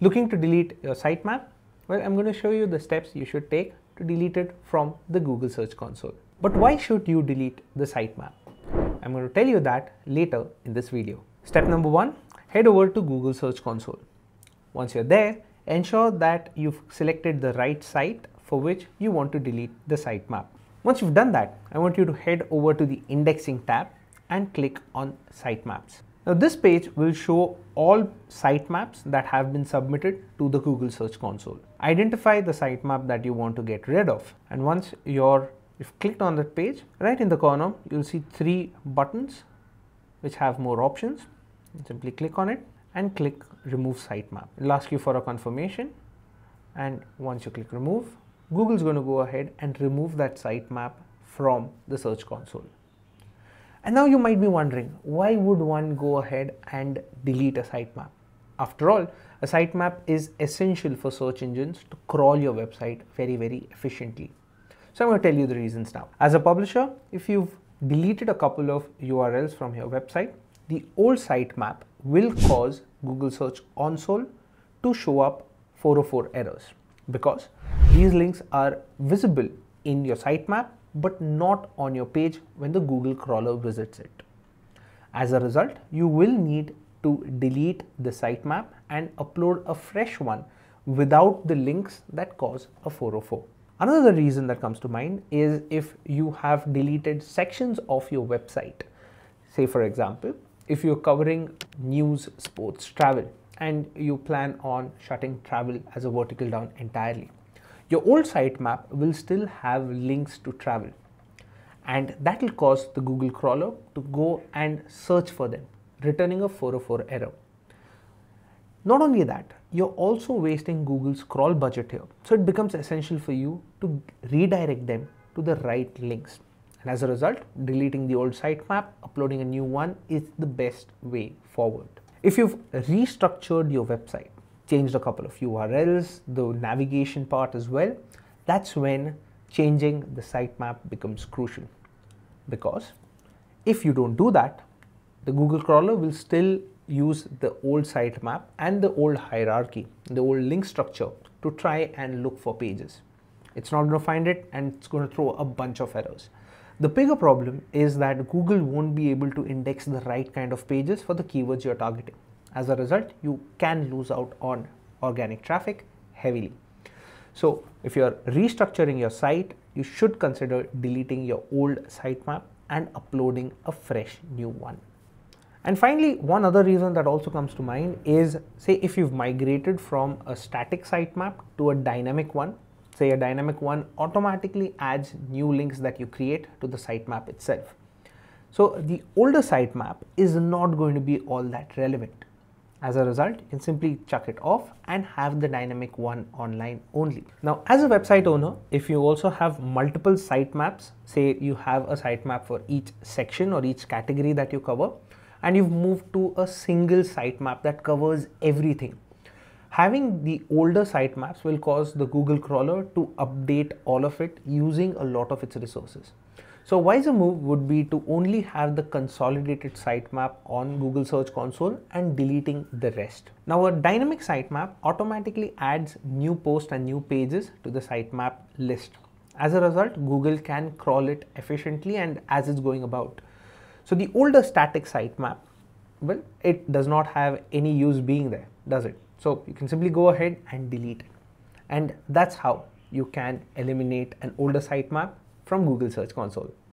Looking to delete your sitemap? Well, I'm going to show you the steps you should take to delete it from the Google Search Console. But why should you delete the sitemap? I'm going to tell you that later in this video. Step number one, head over to Google Search Console. Once you're there, ensure that you've selected the right site for which you want to delete the sitemap. Once you've done that, I want you to head over to the indexing tab and click on sitemaps. Now this page will show all sitemaps that have been submitted to the Google Search Console. Identify the sitemap that you want to get rid of and once you're you've clicked on that page, right in the corner you'll see three buttons which have more options. Simply click on it and click remove sitemap. It'll ask you for a confirmation and once you click remove, Google's going to go ahead and remove that sitemap from the Search Console. And now you might be wondering, why would one go ahead and delete a sitemap? After all, a sitemap is essential for search engines to crawl your website very, very efficiently. So I'm going to tell you the reasons now. As a publisher, if you've deleted a couple of URLs from your website, the old sitemap will cause Google Search Console to show up 404 errors because these links are visible in your sitemap but not on your page when the Google crawler visits it. As a result, you will need to delete the sitemap and upload a fresh one without the links that cause a 404. Another reason that comes to mind is if you have deleted sections of your website. Say for example, if you're covering news, sports, travel, and you plan on shutting travel as a vertical down entirely your old sitemap will still have links to travel and that will cause the Google crawler to go and search for them, returning a 404 error. Not only that, you're also wasting Google's crawl budget here. So it becomes essential for you to redirect them to the right links. And as a result, deleting the old sitemap, uploading a new one is the best way forward. If you've restructured your website, changed a couple of URLs, the navigation part as well, that's when changing the sitemap becomes crucial. Because if you don't do that, the Google crawler will still use the old sitemap and the old hierarchy, the old link structure to try and look for pages. It's not going to find it and it's going to throw a bunch of errors. The bigger problem is that Google won't be able to index the right kind of pages for the keywords you're targeting. As a result, you can lose out on organic traffic heavily. So if you're restructuring your site, you should consider deleting your old sitemap and uploading a fresh new one. And finally, one other reason that also comes to mind is say if you've migrated from a static sitemap to a dynamic one, say a dynamic one automatically adds new links that you create to the sitemap itself. So the older sitemap is not going to be all that relevant. As a result, you can simply chuck it off and have the dynamic one online only. Now, as a website owner, if you also have multiple sitemaps, say you have a sitemap for each section or each category that you cover, and you've moved to a single sitemap that covers everything. Having the older sitemaps will cause the Google crawler to update all of it using a lot of its resources. So wiser move would be to only have the consolidated sitemap on Google Search Console and deleting the rest. Now a dynamic sitemap automatically adds new posts and new pages to the sitemap list. As a result, Google can crawl it efficiently and as it's going about. So the older static sitemap, well, it does not have any use being there, does it? So you can simply go ahead and delete it. And that's how you can eliminate an older sitemap from Google Search Console.